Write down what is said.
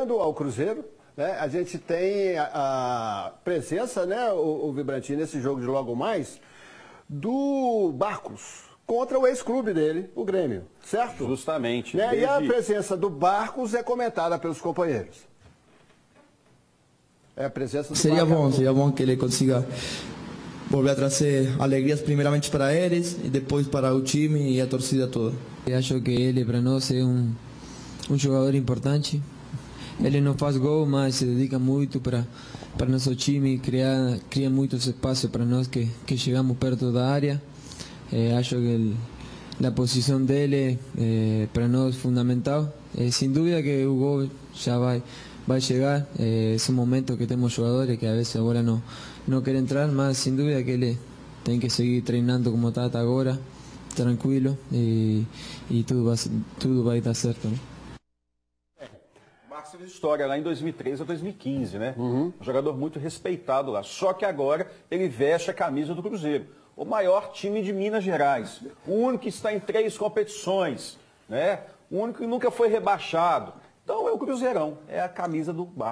chegando ao Cruzeiro, né, a gente tem a, a presença, né, o, o Vibrantinho, nesse jogo de logo mais, do Barcos contra o ex-clube dele, o Grêmio, certo? Justamente. Né? Desde... E a presença do Barcos é comentada pelos companheiros. É a presença do Seria Barcos. bom, seria bom que ele consiga volver a trazer alegrias primeiramente para eles e depois para o time e a torcida toda. Eu acho que ele para nós é um, um jogador importante. Ele não faz gol, mas se dedica muito para para nosso time, cria cria muitos espaços para nós que que chegamos perto da área. Eh, acho que el, a posição dele é para nós fundamental. Eh, sem dúvida que o gol já vai vai chegar. Eh, é um momento que temos jogadores que a vezes agora não não querem entrar, mas sem dúvida que ele tem que seguir treinando como está agora, tranquilo e, e tudo vai tudo vai dar certo. Fez história lá em 2013 a 2015, né? Um jogador muito respeitado lá. Só que agora ele veste a camisa do Cruzeiro. O maior time de Minas Gerais. O único que está em três competições, né? O único que nunca foi rebaixado. Então é o Cruzeirão, é a camisa do bar.